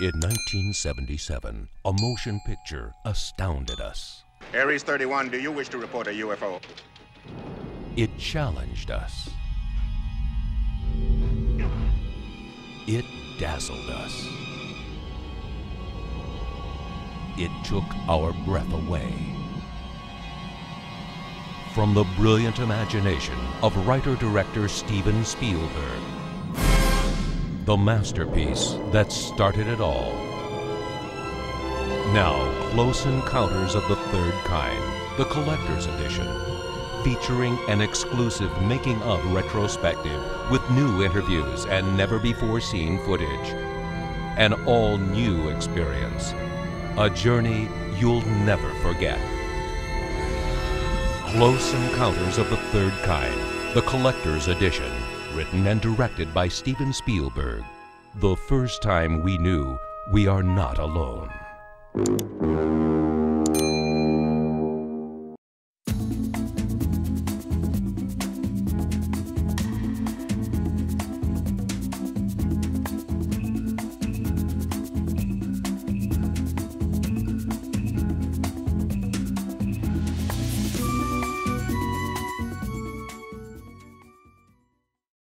In 1977, a motion picture astounded us. Air East 31, do you wish to report a UFO? It challenged us. It dazzled us. It took our breath away. From the brilliant imagination of writer-director Steven Spielberg, the masterpiece that started it all. Now, Close Encounters of the Third Kind, the Collector's Edition, featuring an exclusive making of retrospective with new interviews and never before seen footage. An all new experience. A journey you'll never forget. Close Encounters of the Third Kind, the Collector's Edition, written and directed by Steven Spielberg. The first time we knew we are not alone.